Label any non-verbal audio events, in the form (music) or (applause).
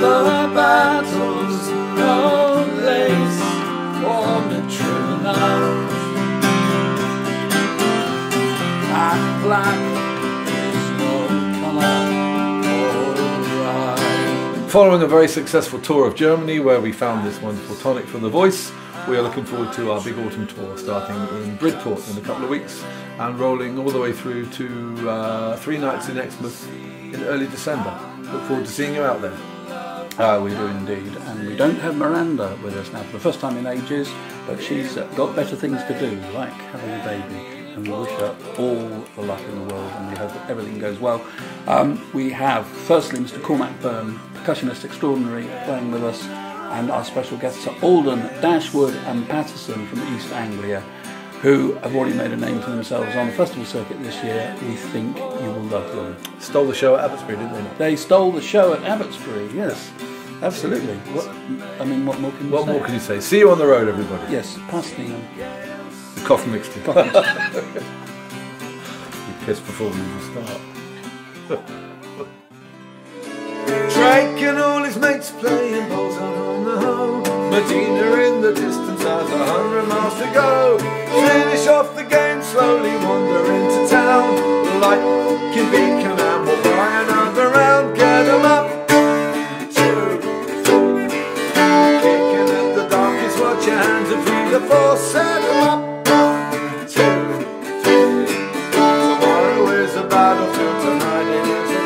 the battles, no place for mature love. Black, black Following a very successful tour of Germany where we found this wonderful tonic for the voice, we are looking forward to our big autumn tour starting in Bridport in a couple of weeks and rolling all the way through to uh, three nights in Exmouth in early December. Look forward to seeing you out there. Uh, we do indeed, and we don't have Miranda with us now for the first time in ages, but she's got better things to do, like having a baby. And we wish her all the luck in the world, and we hope that everything goes well. Um, we have, firstly, Mr. Cormac Byrne, percussionist extraordinary, playing with us, and our special guests are Alden, Dashwood, and Patterson from East Anglia, who have already made a name for themselves on the festival circuit this year. We think you will love them. Stole the show at Abbotsbury, didn't they? They stole the show at Abbotsbury, yes. Absolutely. What, I mean, what more can you What say? more can you say? See you on the road, everybody. Yes, pass the um, The cough mixture. coffee. (laughs) You piss before we even start. Drake and all his mates playing balls out on the Hoe. Medina in the distance has a hundred miles to go. Finish off the game, slowly wander into town. Like can be command. we'll buy another round. Get them up. Two, four. Kicking at the darkest, watch your hands and free the force. Set them up. feel tonight.